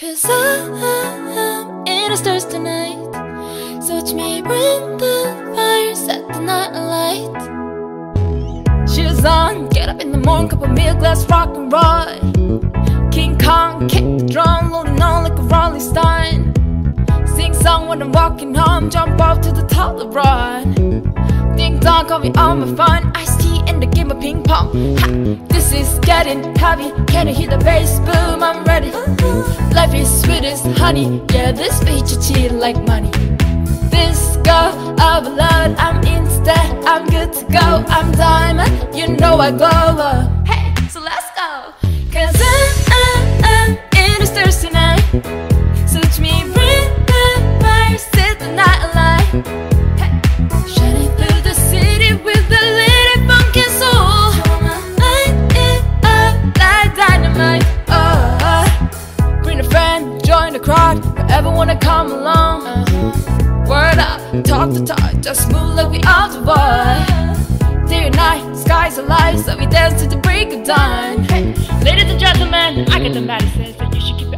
Cause I'm in the stars tonight. So watch me bring the fire, set the night alight. Shoes on, get up in the morning, cup of milk, let's rock and roll. King Kong, kick the drum, rolling on like a Rolling Stone. Sing song when I'm walking home, jump off to the top of run. Ding dong, call me on my phone, iced tea and the game of ping pong. Ha, This is getting heavy, can you hear the bass boom, Life is sweet as honey, yeah this beach you cheat like money. This girl of blood, I'm instead, I'm good to go. I'm diamond, you know I glow Hey, join the crowd Whoever wanna come along. Word up, talk the talk, just move like we all the boy Day and night, skies alive, so we dance to the break of dawn. Ladies and gentlemen, I get the medicine